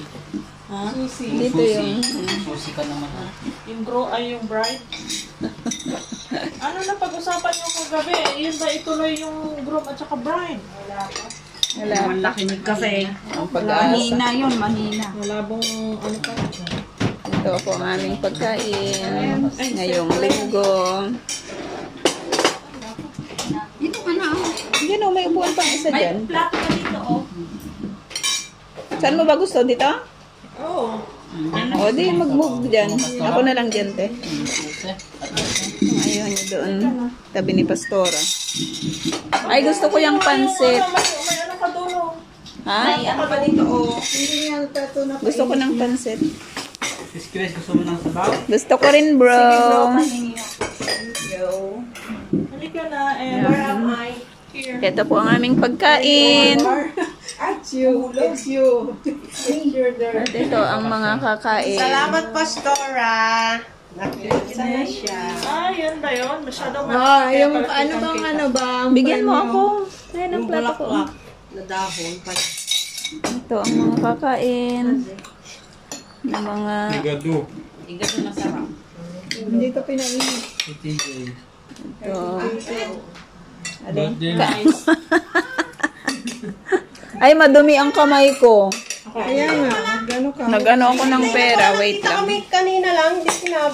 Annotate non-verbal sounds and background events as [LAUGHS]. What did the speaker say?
Susi. Ha? Dito yung... Susi ka naman. ha? Yung grow ay yung bride. [LAUGHS] ano na pag-usapan nyo kagabi? Yun ba ituloy yung groom at saka bride? Wala pa. Wala. Malaki ni kasi. Ang pag-asa. Mahina yun, mahina. Wala bang ano pa? Ito po ang aming pagkain. Ngayong linggo. Dito ka na. Yan o, may upuan pang isa dyan. Plato dito, oh. Saan mo ba gusto? Dito? Oo. O, di mag-move dyan. Ako na lang dyan, te. Ayaw niyo doon. Tabi ni Pastora. Ay, gusto ko yung pansit. Ano, may, ano ka doon, oh. Ha? Ano pa dito, oh. Gusto ko ng pansit. Miss gusto mo ng sabaw? Gusto ko rin, bro. Halika na, and where am I? Here. Ito po ang aming pagkain. [LAUGHS] At you. It's you. You're there. At ito ang mga kakain. Salamat, Pastora. Nakita na siya. Ah, yun ba yun? Masyadong Ah, yung ano bang ano ba? Bigyan mo ako. Ayan ang plato ko. Na dahon. Pa. Ito ang mga kakain. Ng mga... Gado. Igat na masarap. Hindi ko pinainit. Si TJ. Ito. Birthday [LAUGHS] Ay, madumi ang kamay ko. Kaya nga, ka. Nag-ano ako ng pera. Wait lang. kami kanina lang, hindi sinabi.